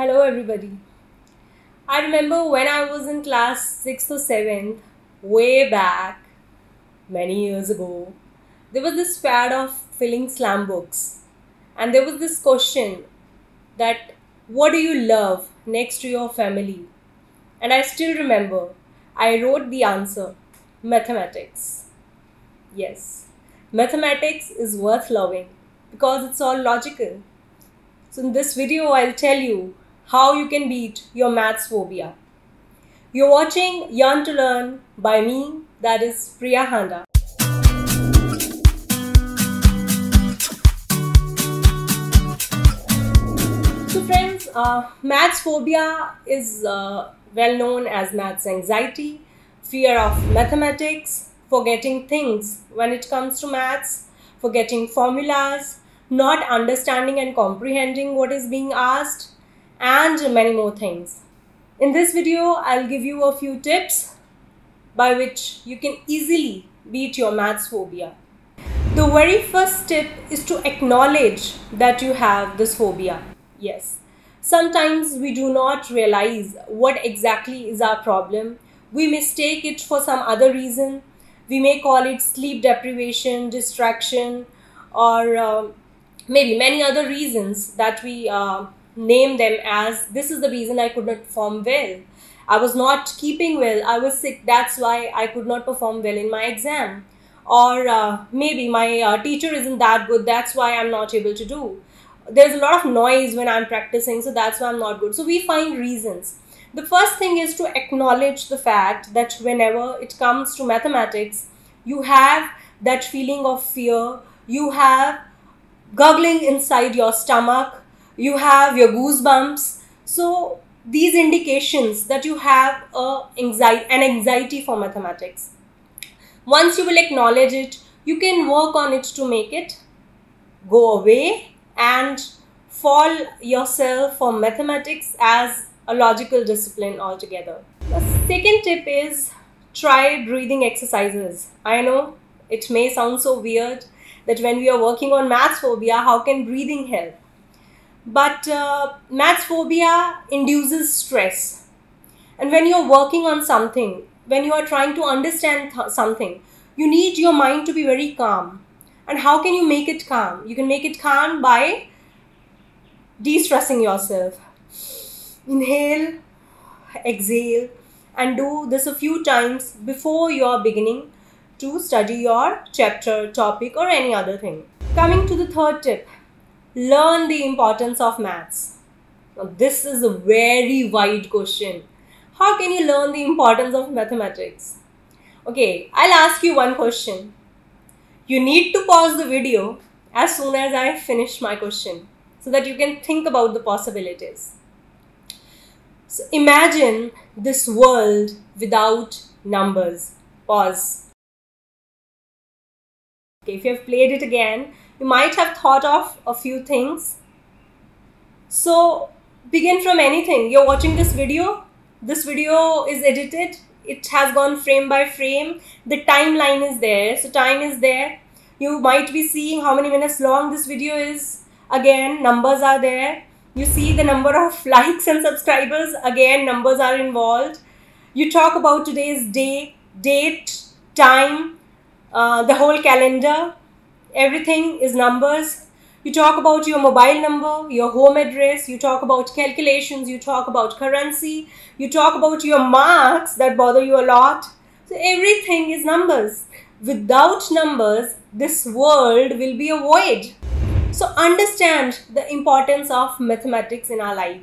Hello, everybody. I remember when I was in class 6th or 7th, way back, many years ago, there was this fad of filling slam books. And there was this question that what do you love next to your family? And I still remember I wrote the answer mathematics. Yes, mathematics is worth loving because it's all logical. So, in this video, I'll tell you how you can beat your maths phobia. You're watching Yearn to Learn by me, that is Priya Handa. So, friends, uh, maths phobia is uh, well known as maths anxiety, fear of mathematics, forgetting things when it comes to maths, forgetting formulas, not understanding and comprehending what is being asked, and many more things. In this video, I'll give you a few tips by which you can easily beat your maths phobia. The very first tip is to acknowledge that you have this phobia. Yes, sometimes we do not realize what exactly is our problem. We mistake it for some other reason. We may call it sleep deprivation, distraction, or uh, maybe many other reasons that we uh, name them as this is the reason I could not perform well. I was not keeping well, I was sick, that's why I could not perform well in my exam. Or uh, maybe my uh, teacher isn't that good, that's why I'm not able to do. There's a lot of noise when I'm practicing, so that's why I'm not good. So we find reasons. The first thing is to acknowledge the fact that whenever it comes to mathematics, you have that feeling of fear, you have gurgling inside your stomach, you have your goosebumps. So these indications that you have a anxiety, an anxiety for mathematics. Once you will acknowledge it, you can work on it to make it go away and fall yourself for mathematics as a logical discipline altogether. The second tip is try breathing exercises. I know it may sound so weird, that when we are working on math phobia, how can breathing help? But uh, maths phobia induces stress. And when you're working on something, when you are trying to understand th- something, you need your mind to be very calm. And how can you make it calm? You can make it calm by de stressing yourself. Inhale, exhale, and do this a few times before you are beginning to study your chapter, topic, or any other thing. Coming to the third tip learn the importance of maths. Now, this is a very wide question. How can you learn the importance of mathematics? Okay, I'll ask you one question. You need to pause the video as soon as I finish my question so that you can think about the possibilities. So imagine this world without numbers. Pause. Okay, if you have played it again, you might have thought of a few things. So begin from anything. You're watching this video. This video is edited. It has gone frame by frame. The timeline is there. So time is there. You might be seeing how many minutes long this video is. Again, numbers are there. You see the number of likes and subscribers. Again, numbers are involved. You talk about today's day, date, time, uh, the whole calendar, everything is numbers. You talk about your mobile number, your home address, you talk about calculations, you talk about currency, you talk about your marks that bother you a lot. So, everything is numbers. Without numbers, this world will be a void. So, understand the importance of mathematics in our life.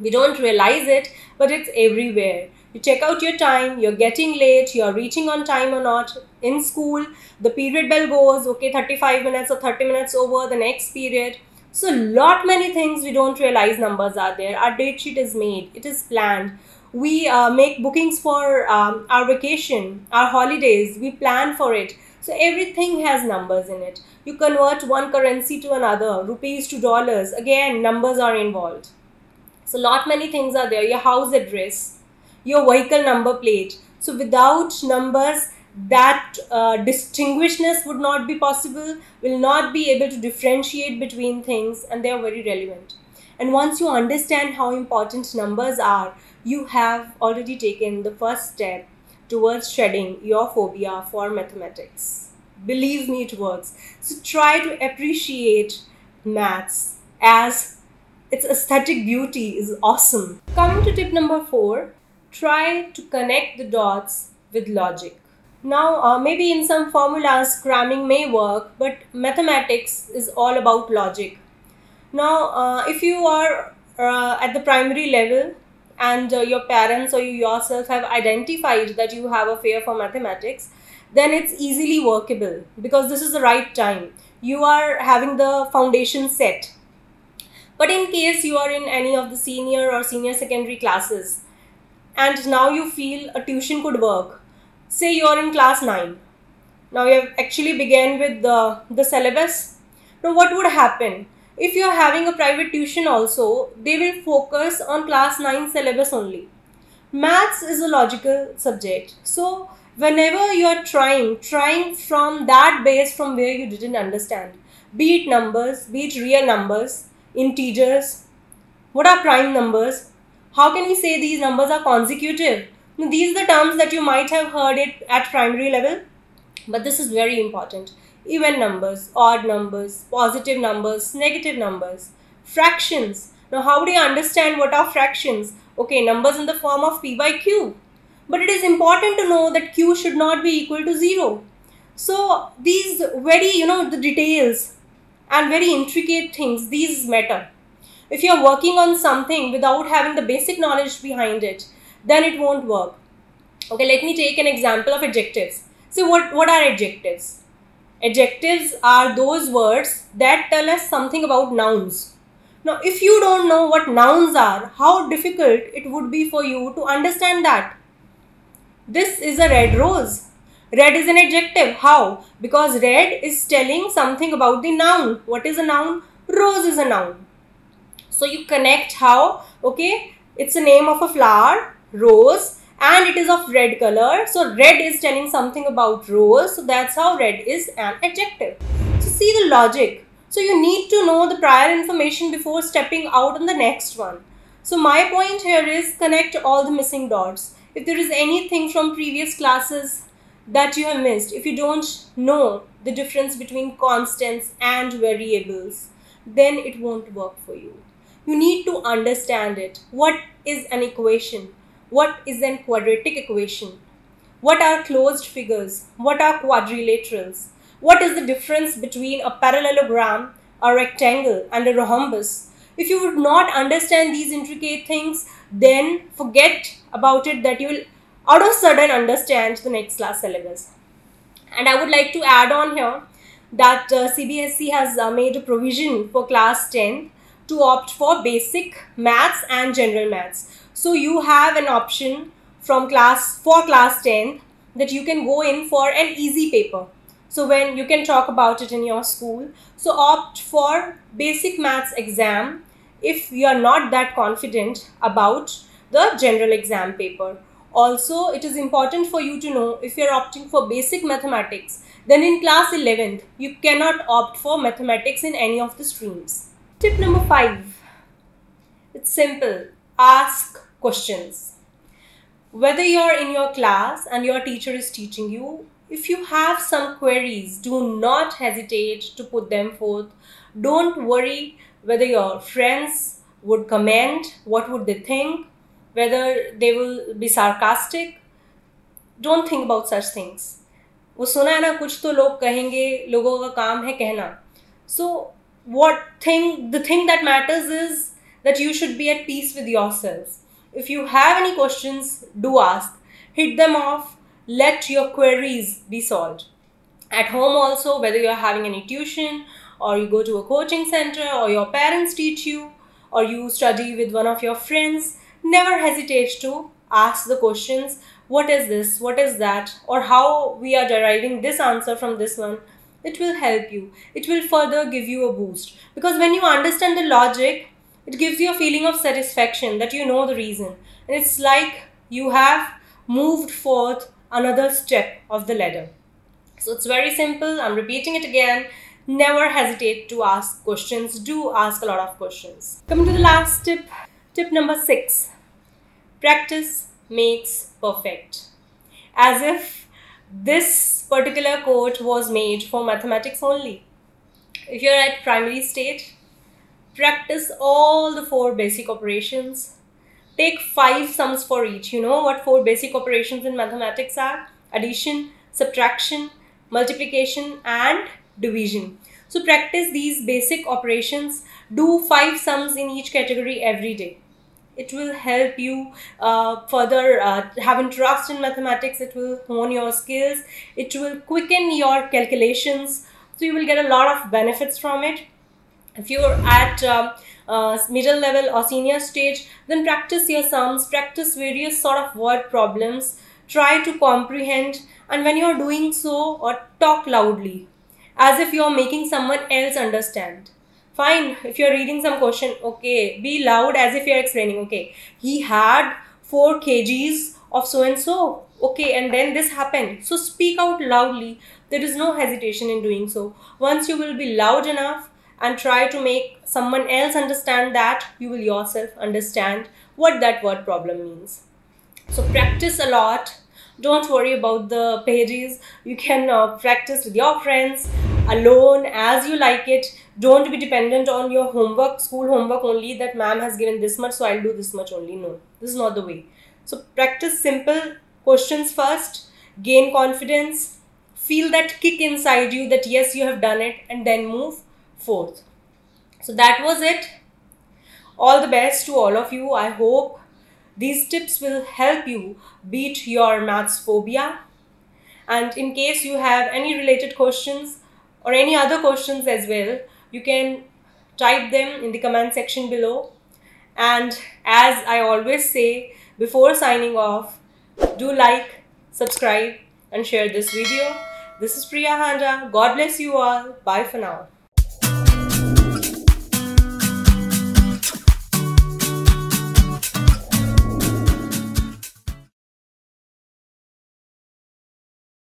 We don't realize it, but it's everywhere you check out your time you're getting late you're reaching on time or not. In school the period bell goes okay 35 minutes or 30 minutes over the next period. So lot many things we don't realize numbers are there. Our date sheet is made it is planned. We uh, make bookings for um, our vacation our holidays we plan for it. So everything has numbers in it. You convert one currency to another rupees to dollars again numbers are involved. So lot many things are there. Your house address your vehicle number plate. So without numbers, that uh, distinguishedness would not be possible, will not be able to differentiate between things, and they are very relevant. And once you understand how important numbers are, you have already taken the first step towards shedding your phobia for mathematics. Believe me, it works. So try to appreciate maths as its aesthetic beauty is awesome. Coming to tip number four, try to connect the dots with logic. Now, uh, maybe in some formulas, cramming may work, but mathematics is all about logic. Now, uh, if you are uh, at the primary level and uh, your parents or you yourself have identified that you have a fear for mathematics, then it's easily workable because this is the right time. You are having the foundation set. But in case you are in any of the senior or senior secondary classes and now you feel a tuition could work, say you're in class 9 now you have actually began with the, the syllabus. Now what would happen? If you're having a private tuition also they will focus on class 9 syllabus only. Maths is a logical subject. So whenever you're trying trying from that base from where you didn't understand be it numbers be it real numbers integers what are prime numbers how can we say these numbers are consecutive these are the terms that you might have heard it at primary level, but this is very important. Even numbers, odd numbers, positive numbers, negative numbers, fractions. Now, how do you understand what are fractions? Okay, numbers in the form of p by q. But it is important to know that q should not be equal to 0. So, these very, you know, the details and very intricate things, these matter. If you are working on something without having the basic knowledge behind it, then it won't work. Okay, let me take an example of adjectives. So what, what are adjectives? Adjectives are those words that tell us something about nouns. Now, if you don't know what nouns are, how difficult it would be for you to understand that. This is a red rose. Red is an adjective. How? Because red is telling something about the noun. What is a noun? Rose is a noun. So you connect how? Okay, it's the name of a flower rose and it is of red color. So red is telling something about rose. So that's how red is an adjective. So see the logic. So you need to know the prior information before stepping out on the next one. So my point here is connect all the missing dots. If there is anything from previous classes that you have missed, if you don't know the difference between constants and variables, then it won't work for you. You need to understand it. What is an equation? What is an quadratic equation? What are closed figures? What are quadrilaterals? What is the difference between a parallelogram, a rectangle, and a rhombus? If you would not understand these intricate things, then forget about it that you will out of sudden understand the next class syllabus. And I would like to add on here that uh, CBSE has uh, made a provision for class 10 to opt for basic maths and general maths. So you have an option from class for class 10 that you can go in for an easy paper. So when you can talk about it in your school. So opt for basic maths exam if you are not that confident about the general exam paper. Also, it is important for you to know if you are opting for basic mathematics, then in class 11th, you cannot opt for mathematics in any of the streams. Tip number 5. It's simple. Ask questions. Whether you're in your class and your teacher is teaching you, if you have some queries, do not hesitate to put them forth. Don't worry whether your friends would comment, what would they think, whether they will be sarcastic. Don't think about such things. वो सुना है ना कुछ तो लोग कहेंगे लोगों का काम है कहना so what what thing the thing that matters is that you should be at peace with yourself. If you have any questions do ask. Hit them off. Let your queries be solved. At home also whether you're having any tuition or you go to a coaching center or your parents teach you or you study with one of your friends never hesitate to ask the questions. What is this? What is that? Or how we are deriving this answer from this one? It will help you. It will further give you a boost. Because when you understand the logic, it gives you a feeling of satisfaction that you know the reason. And it's like you have moved forth another step of the ladder. So it's very simple. I'm repeating it again. never hesitate to ask questions. Do ask a lot of questions. Coming to the last tip, tip number six practice makes perfect. As if this particular quote was made for mathematics only. If you're at primary state, practice all the four basic operations. Take five sums for each. You know what four basic operations in mathematics are? Addition, subtraction, multiplication, and division. So practice these basic operations. Do five sums in each category every day. It will help you uh, further uh, have interest in mathematics. It will hone your skills. It will quicken your calculations. So you will get a lot of benefits from it. If you're at uh, uh, middle level or senior stage, then practice your sums, practice various sort of word problems, try to comprehend, and when you're doing so, or talk loudly as if you're making someone else understand. Fine, if you're reading some question, okay, be loud as if you're explaining, okay, he had 4 kgs of so and so, okay, and then this happened. So speak out loudly. There is no hesitation in doing so. Once you will be loud enough and try to make someone else understand that, you will yourself understand what that word problem means. So practice a lot don't worry about the pages you can uh, practice with your friends alone as you like it don't be dependent on your homework school homework only. That ma'am has given this much so i'll do this much only. No this is not the way. So practice simple questions first gain confidence feel that kick inside you that yes you have done it and then move forth. So that was it. All the best to all of you. I hope these tips will help you beat your maths phobia. And in case you have any related questions or any other questions as well, you can type them in the comment section below. And as I always say before signing off, do like, subscribe, and share this video. This is Priya Handa. God bless you all. Bye for now.